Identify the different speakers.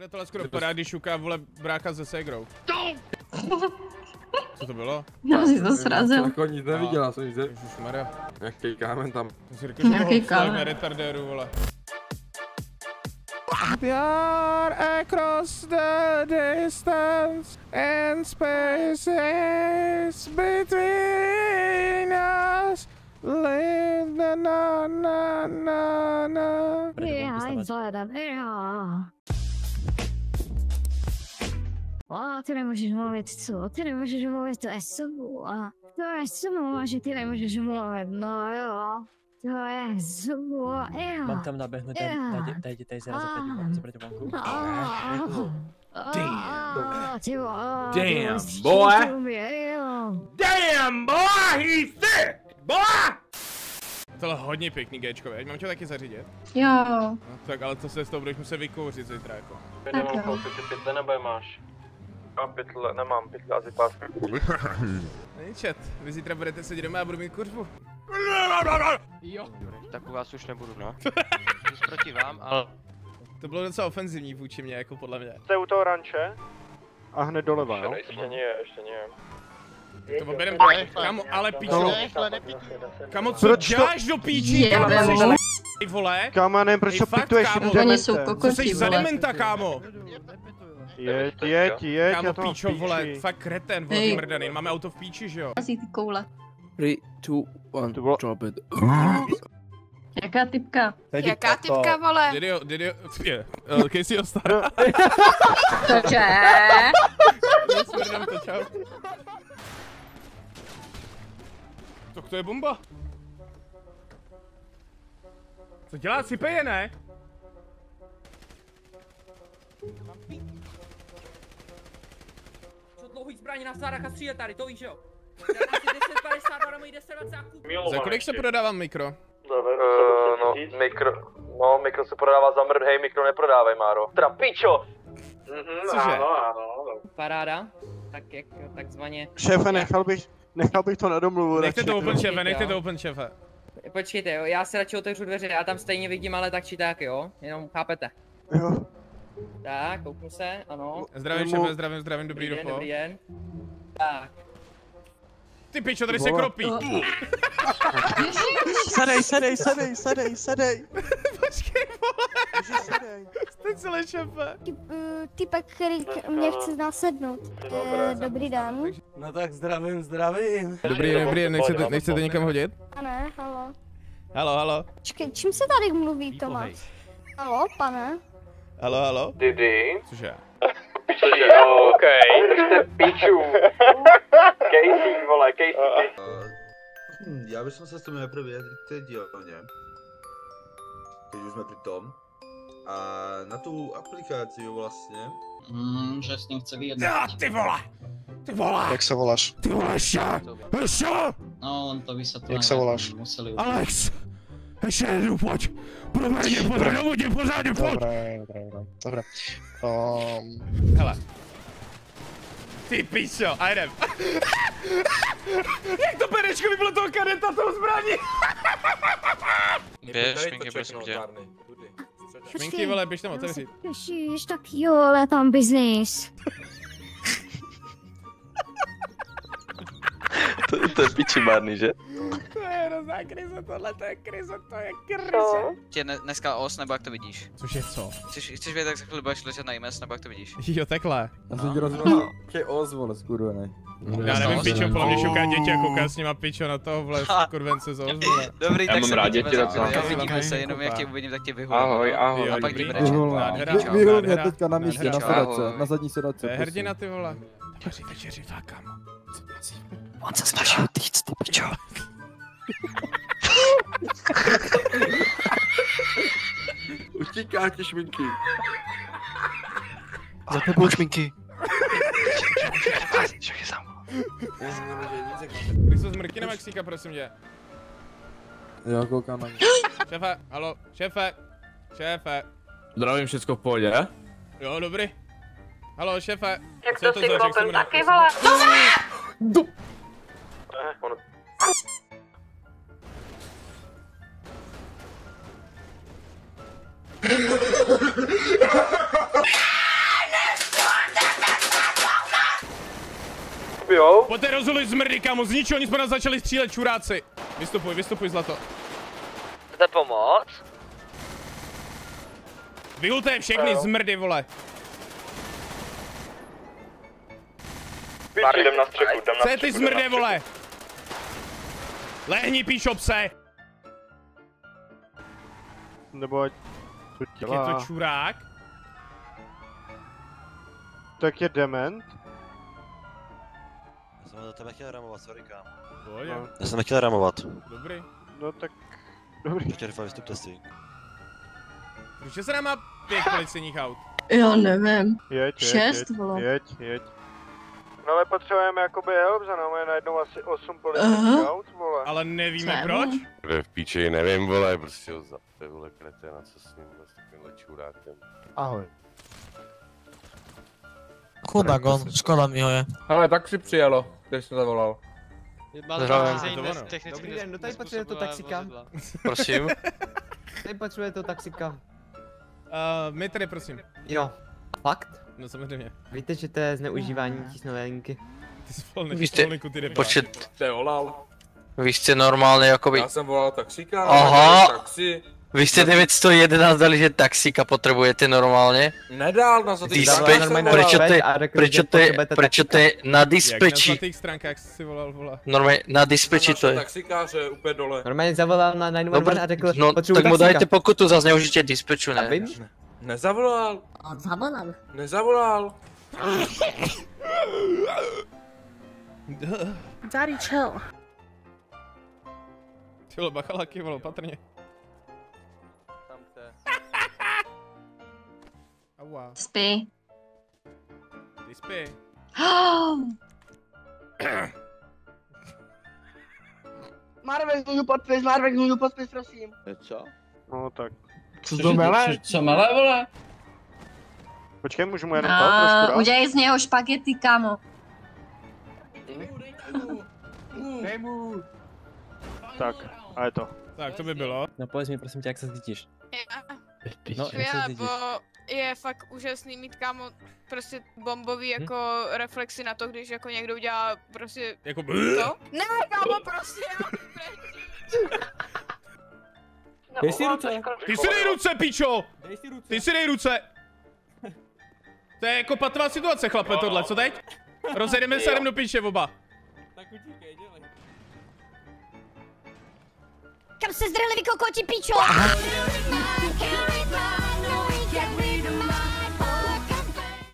Speaker 1: Takhle tohle skoro vypadá, když šuká vole brácha se ségrou. Co to bylo?
Speaker 2: No, si to srazil.
Speaker 3: Jako nic neviděla, jsem nic ne...
Speaker 1: Ježišmarja.
Speaker 3: Nějaký kámen tam.
Speaker 1: To si říkal, že
Speaker 2: kámen.
Speaker 1: retardéru, vole. We are across the distance and spaces between us. Live na na na na na.
Speaker 2: Já, vzhledem, já. A ty nemůžeš mluvit, co? Ty nemůžeš mluvit, to je sumu. A to je sumu, že ty nemůžeš mluvit, no jo. To je sumu, jo.
Speaker 4: Mám tam naběhnout, daj, daj, daj, daj, daj zaraz
Speaker 2: Ah.
Speaker 4: proti banku.
Speaker 2: Damn. Ty vole,
Speaker 3: Damn,
Speaker 2: ty
Speaker 3: boy. Damn boy, he's sick! Boy!
Speaker 1: Tohle hodně pěkný Gčko, ať mám tě taky zařídit.
Speaker 2: Jo.
Speaker 1: No, tak ale to se z toho budeš muset vykouřit zítra jako.
Speaker 2: Tak jo.
Speaker 5: pytle nebo je máš? Mám pytle, nemám pytle asi pár.
Speaker 1: Není čet, vy zítra budete sedět doma a budu mít kurvu. Jo.
Speaker 5: Tak u vás už nebudu, no. Nic proti vám, ale...
Speaker 1: To bylo docela ofenzivní vůči mě, jako podle mě.
Speaker 5: Jste u toho ranče? A hned doleva, jo? Ještě nie, ještě nie.
Speaker 1: To berem dole, kamo, ale pičo. Kamo, co
Speaker 6: Proč to-
Speaker 1: děláš do píči, kámo, jsi
Speaker 2: vole.
Speaker 1: vole?
Speaker 6: Já nevím, proč
Speaker 1: Ej,
Speaker 6: to pituješ
Speaker 1: kámo.
Speaker 2: Oni jsou
Speaker 6: demente.
Speaker 1: Co
Speaker 2: kokoti,
Speaker 1: jsi za
Speaker 2: vole.
Speaker 1: dementa, kámo?
Speaker 6: Jeď, jeď, jeď,
Speaker 1: Kámo,
Speaker 6: já to
Speaker 1: píčo, vole, fakt kreten, vole,
Speaker 2: Hej.
Speaker 1: ty mrdaný. Máme auto v píči, že jo?
Speaker 2: Asi ty koule.
Speaker 3: 3, 2, 1,
Speaker 6: To bylo-
Speaker 3: drop it.
Speaker 2: Jaká typka?
Speaker 7: Jaká typka, vole?
Speaker 1: Didio, Didio, je, uh, Casey Ostar.
Speaker 2: Cože?
Speaker 1: Smrdám to, čau. Tak to je bomba. Co dělá, sype je, ne?
Speaker 8: Co dlouhý zbraně na stárách a střílet tady, to víš jo? Já mám si 10,52 na mojí 10,20 a kup.
Speaker 1: Za kolik se prodává mikro?
Speaker 5: Uh, no, mikro, no, mikro se prodává za mrd, hej, mikro neprodávej, Máro. Teda pičo! Mhm,
Speaker 1: Cože?
Speaker 5: ano, ano.
Speaker 8: Paráda. Tak jak takzvaně.
Speaker 6: Šéfe, nechal bych, nechal bych to na domluvu.
Speaker 1: Nechte to open šefe, nechte to open šefe.
Speaker 8: Počkejte jo, já si radši otevřu dveře, já tam stejně vidím, ale tak či tak jo, jenom chápete.
Speaker 6: Jo.
Speaker 8: Tak, kouknu se, ano.
Speaker 1: Zdravím šefe, zdravím, zdravím, dobrý
Speaker 8: den,
Speaker 1: dopo.
Speaker 8: dobrý den. Tak,
Speaker 1: Ty pičo, tady se kropí.
Speaker 6: Sedej, sedej, sedej, sedej, sedej.
Speaker 1: Počkej, vole,
Speaker 6: Ježiš, sedej.
Speaker 1: jste celé šefe.
Speaker 9: Typek, který mě chce nasednout. Eh, Dobrý den.
Speaker 4: No tak zdravím, zdravím.
Speaker 1: Dobrý, dobrý, nechcete, nechcete někam hodit?
Speaker 9: Pane, halo.
Speaker 1: Halo, halo.
Speaker 9: Čekej, čím se tady mluví, Tomáš? Halo, pane.
Speaker 1: Halo, halo.
Speaker 5: Didi.
Speaker 1: Cože?
Speaker 5: Cože, OK. Držte piču. Casey, vole, Casey, Casey.
Speaker 10: Hm, Já bych se s tomu nejprve vyjádřit k té dílně. Teď už jsme při tom. A na tu aplikaci vlastně.
Speaker 4: Hmm, že s ním chce vyjednat.
Speaker 1: Já, ty vole. Ty vole.
Speaker 6: Jak se voláš?
Speaker 1: Ty vole, ještě. Ještě.
Speaker 4: No, on to vysvětlil.
Speaker 6: Jak se voláš?
Speaker 4: Museli
Speaker 1: Alex. Ještě jednou, pojď. Promiň, pořádně, pořádně, pojď.
Speaker 6: Dobré, dobré, dobré. Dobré. Um,
Speaker 1: Hele. Ty pičo, a jdem. Jak to perečko by bylo toho kadeta, toho zbraní?
Speaker 5: Běž, Minky, prosím tě.
Speaker 1: Šminky, vole, běž tam otevřít.
Speaker 9: Ježiš, tak jo, ale tam biznis.
Speaker 5: To, to je piči marný, že?
Speaker 1: To je hrozná krize, tohle to je krize, to je krize.
Speaker 8: Tě dneska os, nebo jak to vidíš?
Speaker 1: Cože co?
Speaker 8: Chceš, chceš vědět, jak za chvíli budeš ležet na IMS, nebo jak to vidíš?
Speaker 1: Jo, takhle.
Speaker 3: Já jsem ti rozhodl. Tě ozvol, skurvený.
Speaker 1: Já nevím, pičo, podle mě šuká děti a kouká s nima pičo na toho, vole, kurvence z ozvole.
Speaker 8: Dobrý,
Speaker 5: Já
Speaker 8: tak
Speaker 5: mám
Speaker 8: se
Speaker 5: rád
Speaker 8: vidíme
Speaker 5: děti
Speaker 8: za
Speaker 5: docela.
Speaker 8: chvíli, jo, vidíme se, jenom jak tě uvidím, tak tě vyhulím.
Speaker 5: Ahoj,
Speaker 8: no.
Speaker 5: ahoj.
Speaker 8: A pak
Speaker 1: dobrý.
Speaker 8: jdeme brečet.
Speaker 3: Vyhul mě teďka na místě, na
Speaker 8: Ahoj.
Speaker 3: na zadní sedačce.
Speaker 1: To je
Speaker 3: prosím.
Speaker 1: hrdina, ty vole. Vaří večeři, fakt, kámo.
Speaker 4: On se snažil týct, to pičo.
Speaker 3: Utíká ti šminky.
Speaker 4: Za tebou šminky.
Speaker 1: Když zmrkni na Maxíka, prosím tě.
Speaker 3: Jo, koukám na ně.
Speaker 1: Šéfe, halo, šéfe, šéfe.
Speaker 3: Zdravím, všecko v pohodě?
Speaker 1: Jo, dobrý. Halo, šéfe.
Speaker 7: Jak to
Speaker 1: za
Speaker 7: si
Speaker 1: se
Speaker 7: taky, vole?
Speaker 5: On Jo.
Speaker 1: Poté rozhodli zmrdy, kamo, z ničeho nic jsme nás začali střílet čuráci. Vystupuj, vystupuj, zlato.
Speaker 5: Chcete pomoc?
Speaker 1: Vyhulte všechny no. zmrdy, vole.
Speaker 5: Píči, jdem na střechu, jdem na střechu.
Speaker 1: Co je ty zmrde, vole? Lehni, píšo pse.
Speaker 6: Nebo ať to
Speaker 1: Jak je to čurák?
Speaker 6: Tak je dement.
Speaker 11: Já jsem do tebe chtěl ramovat, sorry kámo.
Speaker 1: Pohodě.
Speaker 6: No,
Speaker 11: Já jsem nechtěl ramovat.
Speaker 1: Dobrý.
Speaker 6: no tak... Dobrý.
Speaker 11: Ještě rychle vystupte si.
Speaker 1: Proč se nám má pět policejních aut?
Speaker 9: Já nevím.
Speaker 6: Jeď, jeď,
Speaker 9: Šest,
Speaker 6: jeď, jeď, jeď. No ale potřebujeme jakoby help, za námi je najednou asi 8 policejních
Speaker 9: Aha.
Speaker 6: aut, vole.
Speaker 1: Ale nevíme
Speaker 9: Co?
Speaker 1: proč.
Speaker 3: Kde v píči, nevím, vole, prostě ho zapte, vole, kreténa, co s ním, vole, s takovýmhle čurákem.
Speaker 6: Ahoj.
Speaker 8: Chudák on, škoda mi ho je.
Speaker 3: Ale tak si přijelo, když jsem zavolal.
Speaker 8: Dobrý den, kdo tady potřebuje to taxika?
Speaker 3: Prosím?
Speaker 8: Tady potřebuje to taxika.
Speaker 1: Uh, my tady, prosím.
Speaker 8: Jo. Fakt?
Speaker 1: No samozřejmě.
Speaker 8: Víte, že to je zneužívání tísnové linky?
Speaker 1: Ty jsi volný,
Speaker 12: Vy jste-
Speaker 1: volný ty
Speaker 12: Počet,
Speaker 3: Jste volal.
Speaker 12: vy jste normálně jakoby,
Speaker 3: Já jsem volal taxíka,
Speaker 12: Aha.
Speaker 3: taxi.
Speaker 12: vy jste 911 dali, že taxíka potřebujete normálně?
Speaker 3: Nedál na zlatý
Speaker 12: Dispe- prečo to je, prečo to je, prečo to je na
Speaker 1: Jak na
Speaker 12: dispeči,
Speaker 1: zlatých stránkách si volal, vole.
Speaker 12: normálně na dispeči to je.
Speaker 3: Taxikáře úplně dole.
Speaker 8: Normálně zavolal na 911 a řekl,
Speaker 12: No,
Speaker 8: potřebuji
Speaker 12: tak mu dajte pokutu za zneužití dispeču,
Speaker 8: Já
Speaker 12: ne?
Speaker 3: Nezavolal,
Speaker 9: Zavolal.
Speaker 3: nezavolal.
Speaker 9: Daddy, chill.
Speaker 1: Ty vole, bachalaky, vole, opatrně. Aua,
Speaker 9: Spí.
Speaker 1: ty spí.
Speaker 8: Marvel, můžu podpis, Marvel, můžu podpis, prosím.
Speaker 3: Co?
Speaker 6: No tak.
Speaker 4: Co to mele? Co mele, vole?
Speaker 6: Počkej, můžu mu jenom trošku dát?
Speaker 9: udělej z něho špagety, kamo.
Speaker 6: Tak, a je to.
Speaker 1: Tak, to by bylo.
Speaker 8: No pojď mi prosím tě, jak se cítíš.
Speaker 7: No,
Speaker 8: jak se cítíš?
Speaker 7: bo je fakt úžasný mít kámo prostě bombový jako reflexy na to, když jako někdo udělá prostě
Speaker 1: Jako
Speaker 7: to. Ne, kámo, prostě.
Speaker 8: Dej si ruce.
Speaker 1: Ty si dej ruce, pičo!
Speaker 8: Dej si ruce.
Speaker 1: Ty si dej ruce! To je jako patová situace, chlape, tohle, co teď? Rozjedeme se jdem do píče oba.
Speaker 8: Tak utíkej, dělej.
Speaker 9: Kam se zdrhli vy kokoti, pičo?